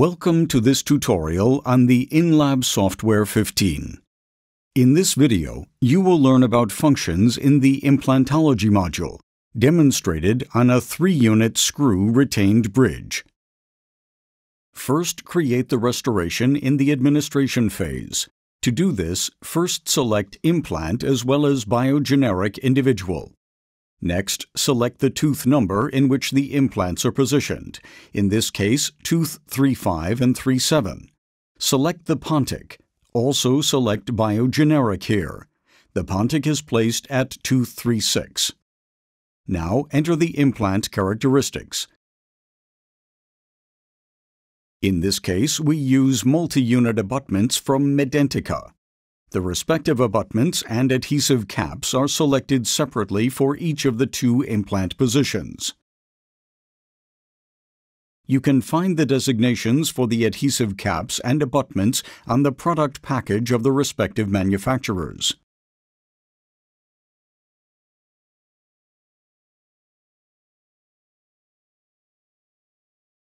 Welcome to this tutorial on the InLab Software 15. In this video, you will learn about functions in the implantology module, demonstrated on a 3-unit screw retained bridge. First, create the restoration in the administration phase. To do this, first select Implant as well as Biogeneric Individual. Next, select the tooth number in which the implants are positioned, in this case tooth 35 and 37. Select the Pontic. Also select Biogeneric here. The Pontic is placed at tooth 36. Now enter the implant characteristics. In this case, we use multi-unit abutments from Medentika. The respective abutments and adhesive caps are selected separately for each of the two implant positions. You can find the designations for the adhesive caps and abutments on the product package of the respective manufacturers.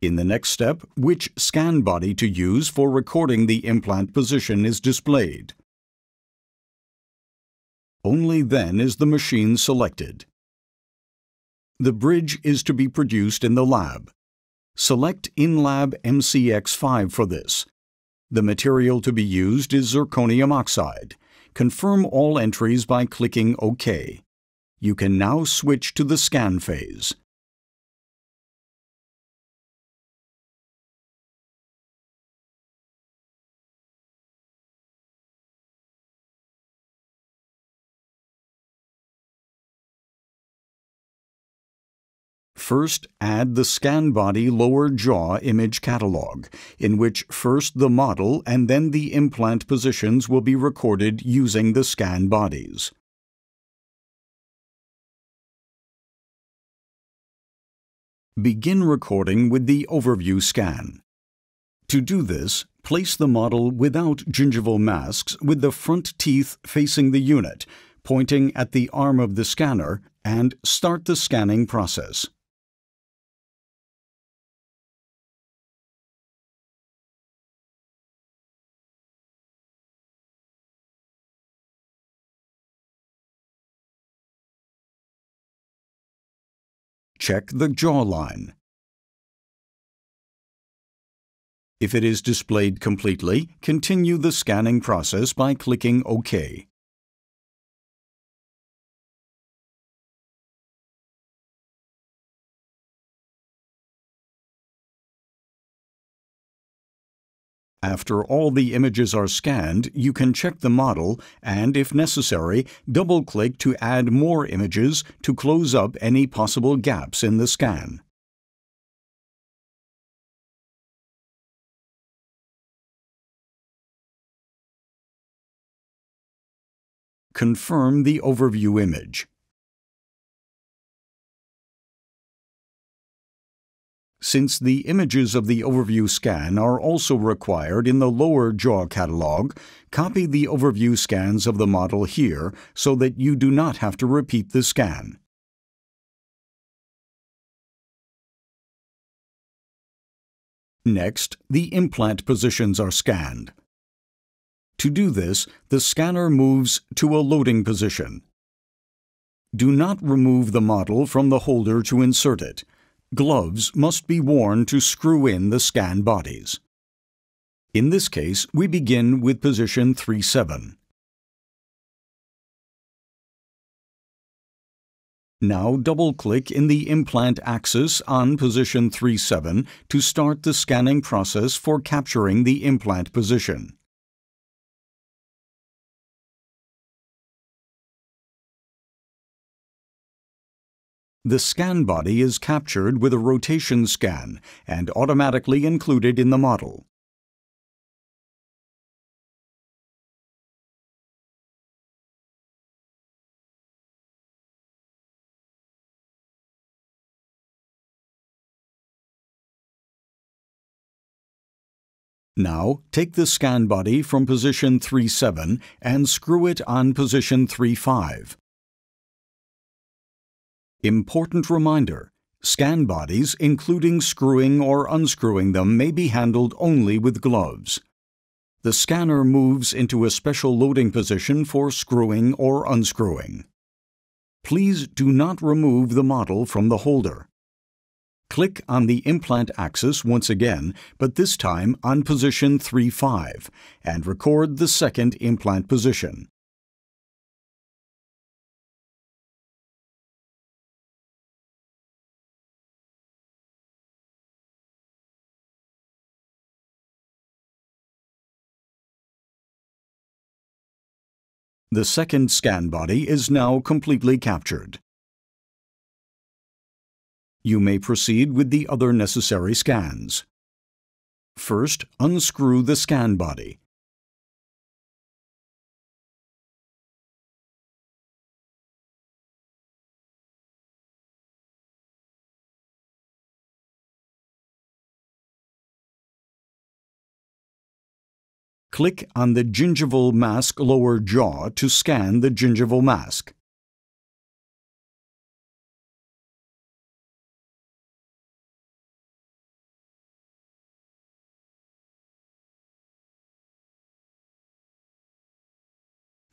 In the next step, which scan body to use for recording the implant position is displayed. Only then is the machine selected. The bridge is to be produced in the lab. Select InLab MCX5 for this. The material to be used is zirconium oxide. Confirm all entries by clicking OK. You can now switch to the scan phase. First, add the scan body lower jaw image catalog, in which first the model and then the implant positions will be recorded using the scan bodies. Begin recording with the overview scan. To do this, place the model without gingival masks with the front teeth facing the unit, pointing at the arm of the scanner, and start the scanning process. Check the jawline. If it is displayed completely, continue the scanning process by clicking OK. After all the images are scanned, you can check the model and, if necessary, double-click to add more images to close up any possible gaps in the scan. Confirm the overview image. Since the images of the overview scan are also required in the lower jaw catalog, copy the overview scans of the model here so that you do not have to repeat the scan. Next, the implant positions are scanned. To do this, the scanner moves to a loading position. Do not remove the model from the holder to insert it. Gloves must be worn to screw in the scan bodies. In this case, we begin with position 3-7. Now double-click in the implant axis on position 3-7 to start the scanning process for capturing the implant position. The scan body is captured with a rotation scan and automatically included in the model. Now, take the scan body from position 3-7 and screw it on position 3-5. Important reminder, Scan bodies, including screwing or unscrewing them, may be handled only with gloves. The scanner moves into a special loading position for screwing or unscrewing. Please do not remove the model from the holder. Click on the implant axis once again, but this time on position 3-5, and record the second implant position. The second scan body is now completely captured. You may proceed with the other necessary scans. First, unscrew the scan body. Click on the gingival mask lower jaw to scan the gingival mask.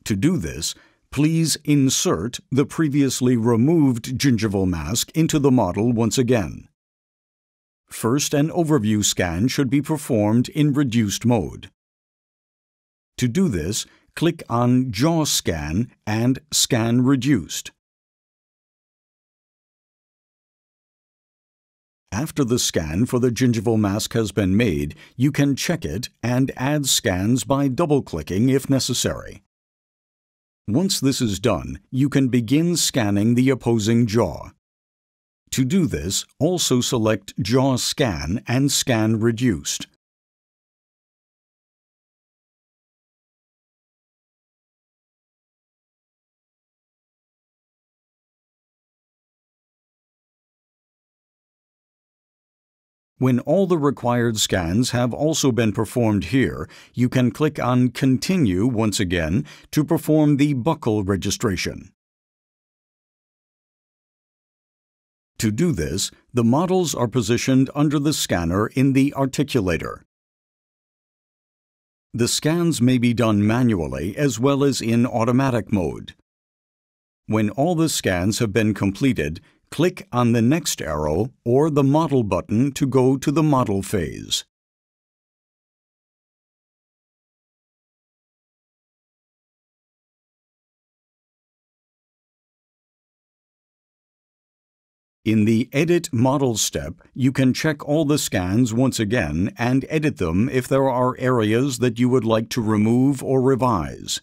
To do this, please insert the previously removed gingival mask into the model once again. First, an overview scan should be performed in reduced mode. To do this, click on Jaw Scan and Scan Reduced. After the scan for the gingival mask has been made, you can check it and add scans by double-clicking if necessary. Once this is done, you can begin scanning the opposing jaw. To do this, also select Jaw Scan and Scan Reduced. When all the required scans have also been performed here, you can click on Continue once again to perform the buccal registration. To do this, the models are positioned under the scanner in the articulator. The scans may be done manually as well as in automatic mode. When all the scans have been completed, click on the next arrow or the Model button to go to the model phase. In the Edit Model step, you can check all the scans once again and edit them if there are areas that you would like to remove or revise.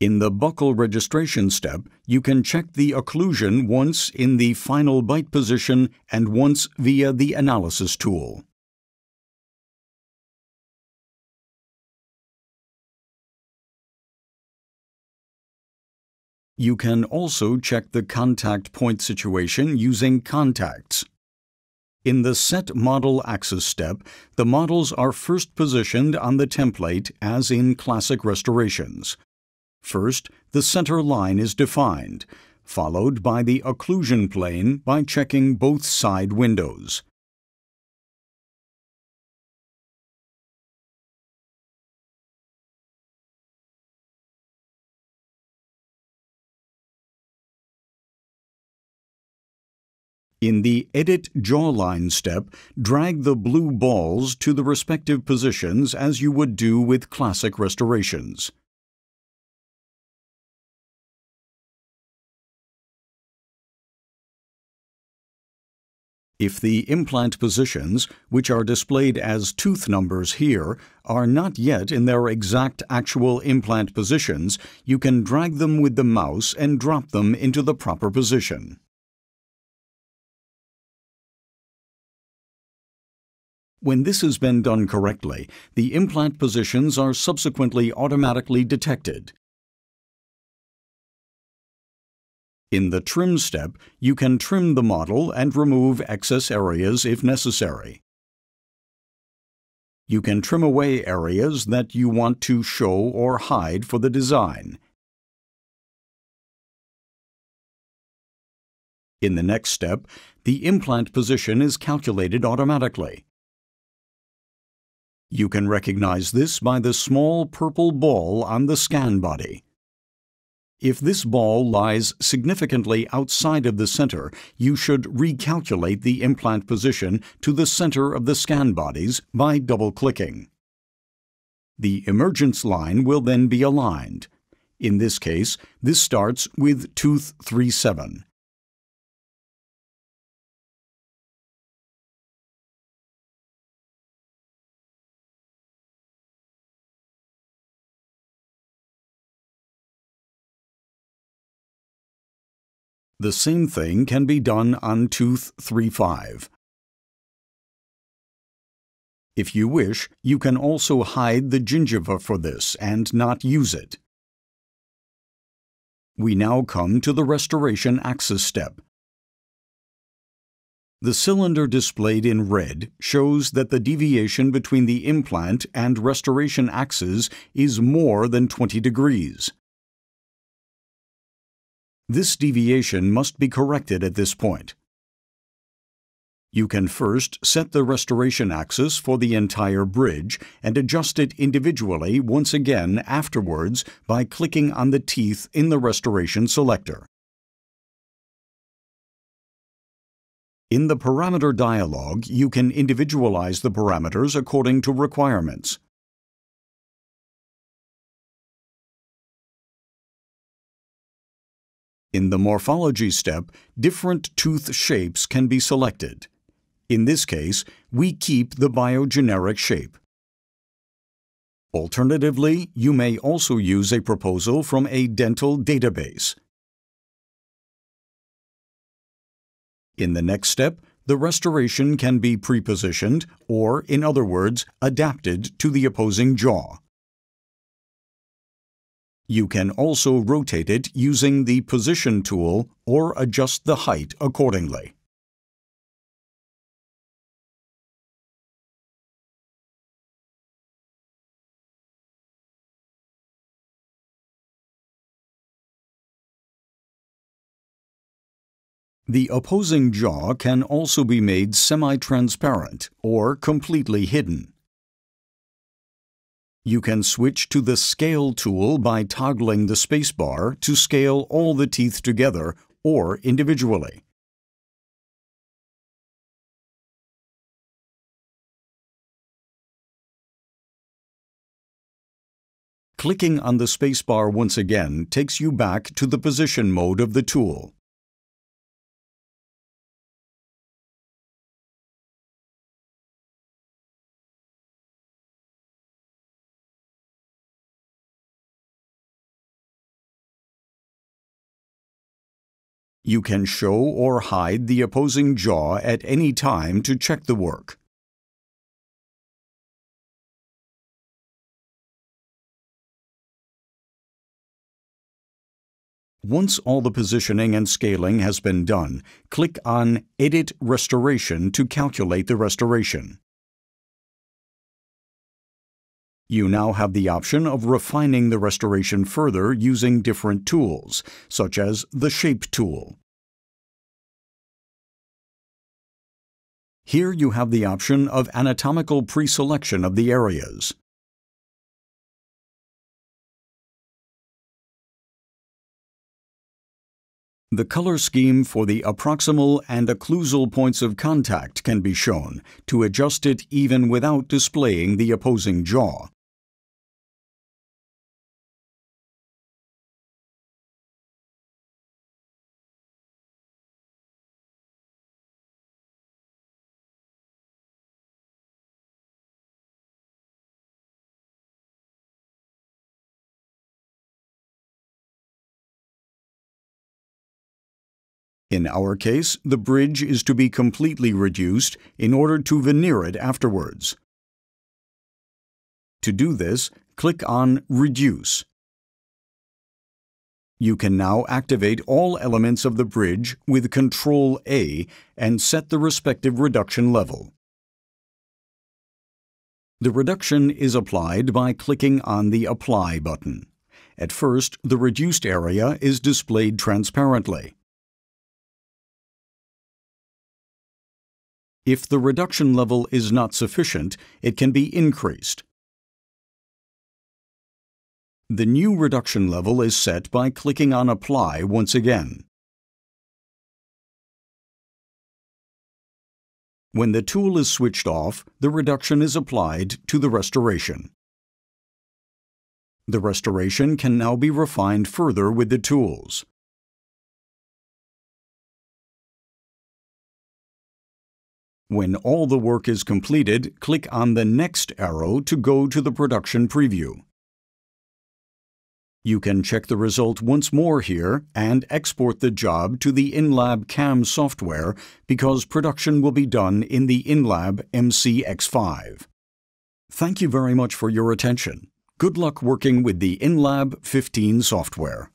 In the buccal registration step, you can check the occlusion once in the final bite position and once via the analysis tool. You can also check the contact point situation using contacts. In the Set Model Axis step, the models are first positioned on the template as in classic restorations. First, the center line is defined, followed by the occlusion plane by checking both side windows. In the Edit Jawline step, drag the blue balls to the respective positions as you would do with classic restorations. If the implant positions, which are displayed as tooth numbers here, are not yet in their exact actual implant positions, you can drag them with the mouse and drop them into the proper position. When this has been done correctly, the implant positions are subsequently automatically detected. In the Trim step, you can trim the model and remove excess areas if necessary. You can trim away areas that you want to show or hide for the design. In the next step, the implant position is calculated automatically. You can recognize this by the small purple ball on the scan body. If this ball lies significantly outside of the center, you should recalculate the implant position to the center of the scan bodies by double-clicking. The emergence line will then be aligned. In this case, this starts with tooth 37. The same thing can be done on tooth 35. If you wish, you can also hide the gingiva for this and not use it. We now come to the restoration axis step. The cylinder displayed in red shows that the deviation between the implant and restoration axes is more than 20 degrees. This deviation must be corrected at this point. You can first set the restoration axis for the entire bridge and adjust it individually once again afterwards by clicking on the teeth in the restoration selector. In the parameter dialog, you can individualize the parameters according to requirements. In the morphology step, different tooth shapes can be selected. In this case, we keep the biogeneric shape. Alternatively, you may also use a proposal from a dental database. In the next step, the restoration can be prepositioned or, in other words, adapted to the opposing jaw. You can also rotate it using the Position tool or adjust the height accordingly. The opposing jaw can also be made semi-transparent or completely hidden. You can switch to the Scale tool by toggling the spacebar to scale all the teeth together or individually. Clicking on the spacebar once again takes you back to the position mode of the tool. You can show or hide the opposing jaw at any time to check the work. Once all the positioning and scaling has been done, click on Edit Restoration to calculate the restoration. You now have the option of refining the restoration further using different tools, such as the Shape tool. Here you have the option of anatomical pre-selection of the areas. The color scheme for the approximal and occlusal points of contact can be shown to adjust it even without displaying the opposing jaw. In our case, the bridge is to be completely reduced in order to veneer it afterwards. To do this, click on Reduce. You can now activate all elements of the bridge with Control A and set the respective reduction level. The reduction is applied by clicking on the Apply button. At first, the reduced area is displayed transparently. If the reduction level is not sufficient, it can be increased. The new reduction level is set by clicking on Apply once again. When the tool is switched off, the reduction is applied to the restoration. The restoration can now be refined further with the tools. When all the work is completed, click on the Next arrow to go to the production preview. You can check the result once more here and export the job to the InLab CAM software because production will be done in the InLab MCX5. Thank you very much for your attention. Good luck working with the InLab 15 software.